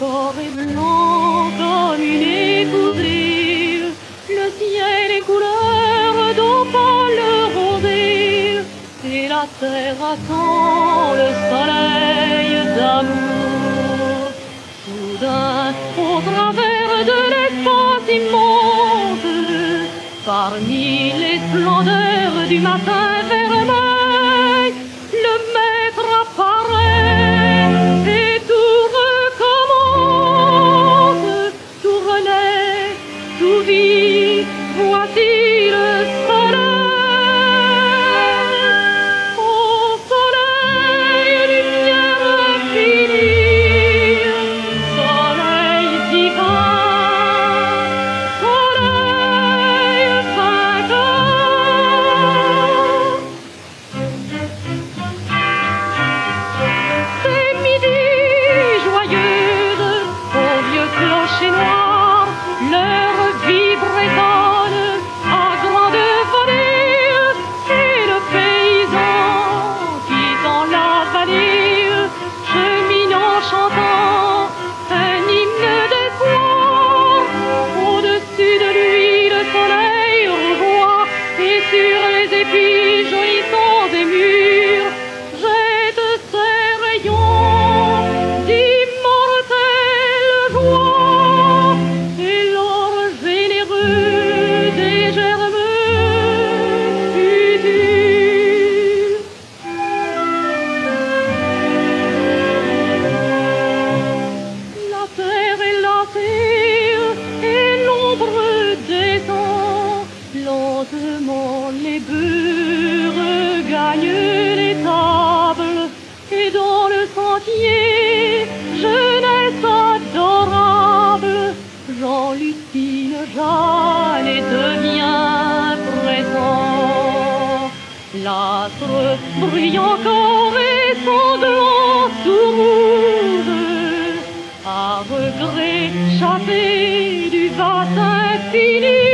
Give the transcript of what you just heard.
corps est blanc comme une écouvrir. Le ciel est couleur dont parle le rondel. Et la terre attend le soleil d'amour. Soudain, au travers de l'espace immonde, parmi les splendeurs du matin vers tout vit, voici Lentement les bœufs regagnent les tables et dans le sentier, jeunesse adorable, j'hallucine Jeanne et devient pressant. L'astre brille encore et tout rouge à regret chassé du vaste infini.